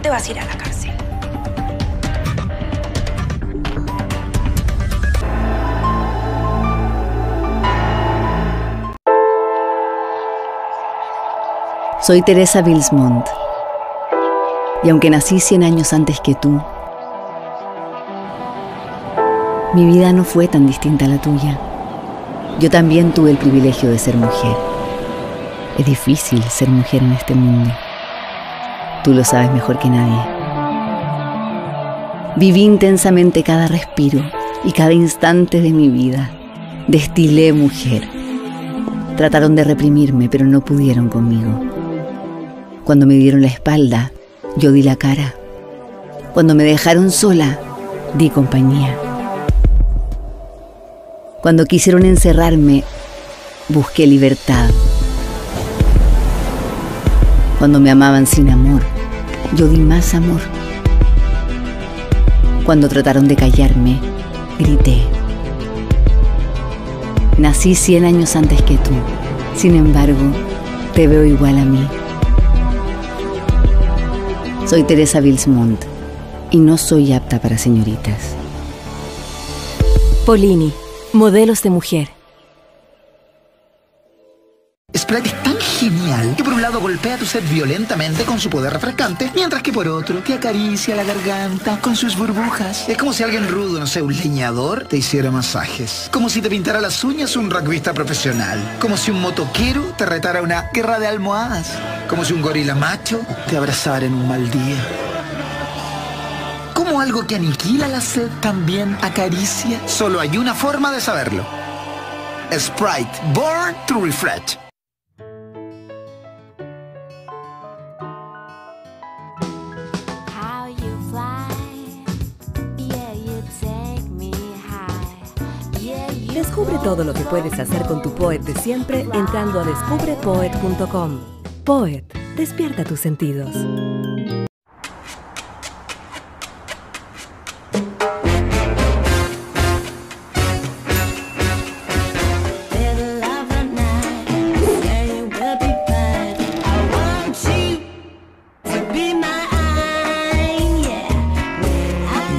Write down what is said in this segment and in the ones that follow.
te vas a ir a la cárcel. Soy Teresa Bilsmont. Y aunque nací 100 años antes que tú, mi vida no fue tan distinta a la tuya. Yo también tuve el privilegio de ser mujer. Es difícil ser mujer en este mundo. Tú lo sabes mejor que nadie. Viví intensamente cada respiro y cada instante de mi vida. Destilé mujer. Trataron de reprimirme, pero no pudieron conmigo. Cuando me dieron la espalda, yo di la cara. Cuando me dejaron sola, di compañía. Cuando quisieron encerrarme, busqué libertad. Cuando me amaban sin amor, yo di más amor. Cuando trataron de callarme, grité. Nací 100 años antes que tú. Sin embargo, te veo igual a mí. Soy Teresa Bilsmont y no soy apta para señoritas. Polini, modelos de mujer. Sprite es tan genial que por un lado golpea tu sed violentamente con su poder refrescante, mientras que por otro te acaricia la garganta con sus burbujas. Es como si alguien rudo, no sé, un leñador, te hiciera masajes. Como si te pintara las uñas un rugbyista profesional. Como si un motoquero te retara una guerra de almohadas. Como si un gorila macho te abrazara en un mal día. Como algo que aniquila la sed también acaricia. Solo hay una forma de saberlo. Sprite, born to refresh. Descubre todo lo que puedes hacer con tu Poet de siempre entrando a descubrepoet.com. Poet, despierta tus sentidos.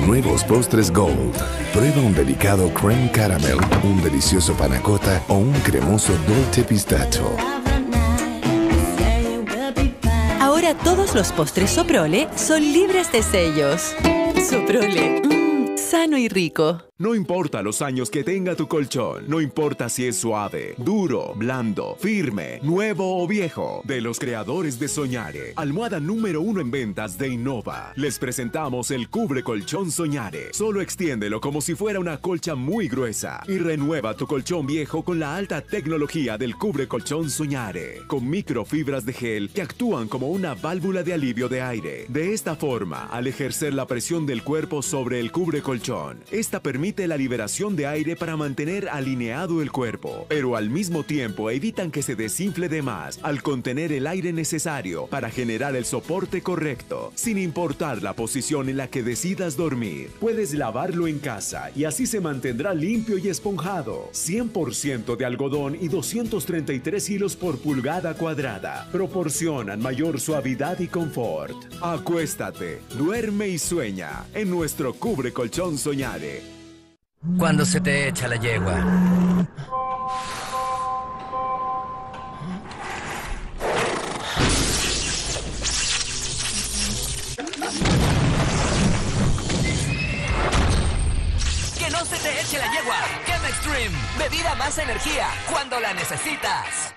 Nuevos postres Gold. Prueba un delicado creme caramel, un delicioso panacota o un cremoso dolce pistacho. Ahora todos los postres Soprole son libres de sellos. Soprole, sano y rico. No importa los años que tenga tu colchón, no importa si es suave, duro, blando, firme, nuevo o viejo. De los creadores de Soñare, almohada número uno en ventas de Innova, les presentamos el Cubre Colchón Soñare. Solo extiéndelo como si fuera una colcha muy gruesa y renueva tu colchón viejo con la alta tecnología del Cubre Colchón Soñare, con microfibras de gel que actúan como una válvula de alivio de aire. De esta forma, al ejercer la presión del cuerpo sobre el cubre colchón, esta permite la liberación de aire para mantener alineado el cuerpo, pero al mismo tiempo evitan que se desinfle de más al contener el aire necesario para generar el soporte correcto, sin importar la posición en la que decidas dormir. Puedes lavarlo en casa y así se mantendrá limpio y esponjado. 100% de algodón y 233 hilos por pulgada cuadrada. Proporcionan mayor suavidad y confort. Acuéstate, duerme y sueña en nuestro cubre colchón soñare. Cuando se te echa la yegua. ¡Que no se te eche la yegua! Chem Extreme. Bebida más energía cuando la necesitas.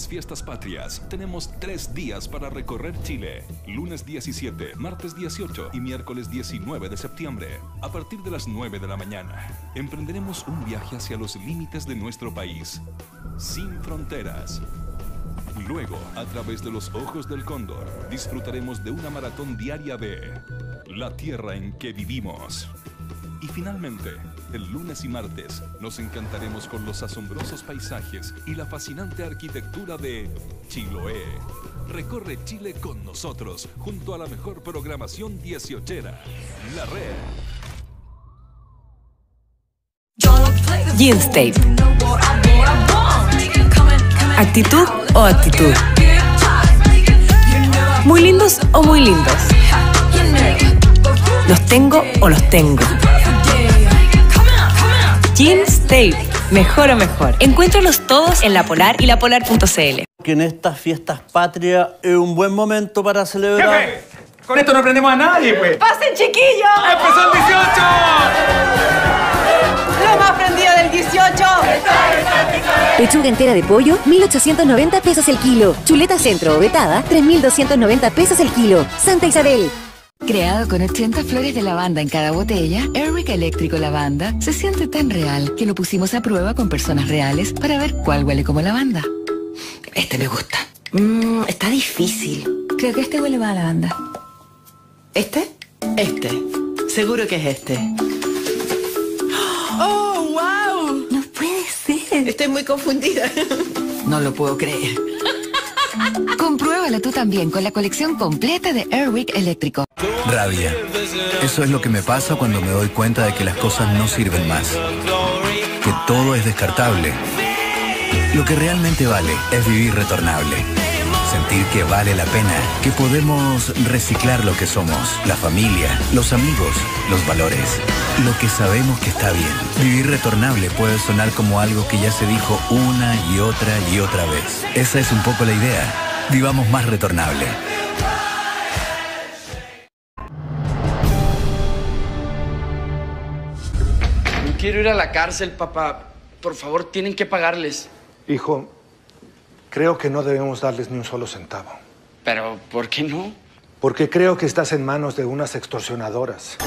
Estas fiestas patrias tenemos tres días para recorrer Chile. Lunes 17, martes 18 y miércoles 19 de septiembre. A partir de las 9 de la mañana, emprenderemos un viaje hacia los límites de nuestro país. Sin fronteras. Luego, a través de los ojos del cóndor, disfrutaremos de una maratón diaria de la tierra en que vivimos. Y finalmente, el lunes y martes nos encantaremos con los asombrosos paisajes y la fascinante arquitectura de Chiloé. Recorre Chile con nosotros, junto a la mejor programación dieciochera, La Red. Jeans Tape. ¿Actitud o actitud? ¿Muy lindos o muy lindos? ¿Los tengo o los tengo? Jeans Tape. Mejor o mejor. Encuéntralos todos en La Polar y lapolar.cl. Que en estas fiestas patrias es un buen momento para celebrar. ¡Jefe! Con esto no aprendemos a nadie, pues. ¡Pasen, chiquillos! ¡Empezó el 18! ¡Lo más prendido del 18! Pechuga entera de pollo, 1.890 pesos el kilo. Chuleta centro o vetada, 3.290 pesos el kilo. Santa Isabel. Creado con 80 flores de lavanda en cada botella, Airwick Eléctrico Lavanda se siente tan real que lo pusimos a prueba con personas reales para ver cuál huele como lavanda. Este me gusta. Mmm, está difícil. Creo que este huele más a lavanda. ¿Este? Este. Seguro que es este. ¡Oh, wow! No puede ser. Estoy muy confundida. No lo puedo creer. Compruébalo tú también con la colección completa de Airwick Eléctrico. Rabia. Eso es lo que me pasa cuando me doy cuenta de que las cosas no sirven más. Que todo es descartable. Lo que realmente vale es vivir retornable. Sentir que vale la pena, que podemos reciclar lo que somos, la familia, los amigos, los valores, lo que sabemos que está bien. Vivir retornable puede sonar como algo que ya se dijo una y otra y otra vez. Esa es un poco la idea. Vivamos más retornable. Quiero ir a la cárcel, papá. Por favor, tienen que pagarles. Hijo, creo que no debemos darles ni un solo centavo. Pero, ¿por qué no? Porque creo que estás en manos de unas extorsionadoras.